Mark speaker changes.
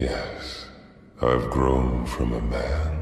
Speaker 1: Yes, I've grown from a man.